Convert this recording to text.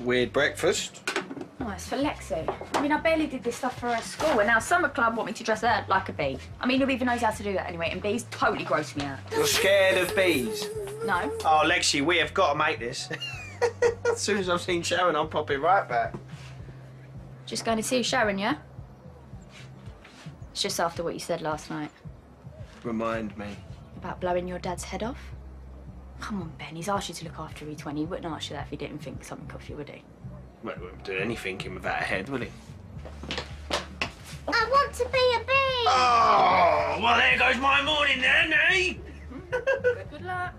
Weird breakfast. Oh, it's for Lexi. I mean, I barely did this stuff for her school, and now summer club want me to dress her like a bee. I mean, who even knows how to do that anyway? And bees totally gross me out. You're scared of bees? No. Oh, Lexi, we have got to make this. as soon as I've seen Sharon, I'm popping right back. Just going to see Sharon, yeah? It's just after what you said last night Remind me. about blowing your dad's head off. Come on, Ben. He's asked you to look after E20. He wouldn't ask you that if he didn't think something of you, would he? Well, he wouldn't do anything him without a head, would he? I want to be a bee. Oh, well, there goes my morning then, eh? Good luck.